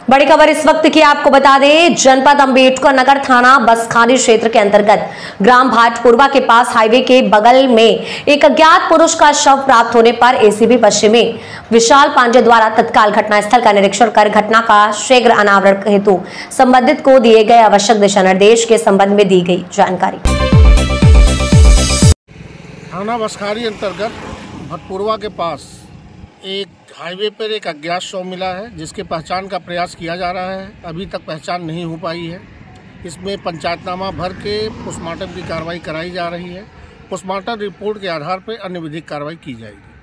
बड़ी खबर इस वक्त की आपको बता दें, जनपद अंबेडकर नगर थाना बसखानी क्षेत्र के अंतर्गत ग्राम भाटपुरवा के पास हाईवे के बगल में एक अज्ञात पुरुष का शव प्राप्त होने पर एसीबी पश्चिमी विशाल पांडे द्वारा तत्काल घटनास्थल का निरीक्षण कर घटना का शीघ्र अनावरण हेतु संबंधित को दिए गए आवश्यक दिशा निर्देश के संबंध में दी गई जानकारी। थाना बसखारी अंतर्गत भटपुरवा के पास एक हाईवे पर एक अज्ञात शव मिला है, जिसके पहचान का प्रयास किया जा रहा है। अभी तक पहचान नहीं हो पाई है। इसमें पंचायतनामा भर के पोस्टमार्टम की कार्रवाई कराई जा रही है। पोस्टमार्टम रिपोर्ट के आधार पर अन्य विधिक कार्रवाई की जाएगी।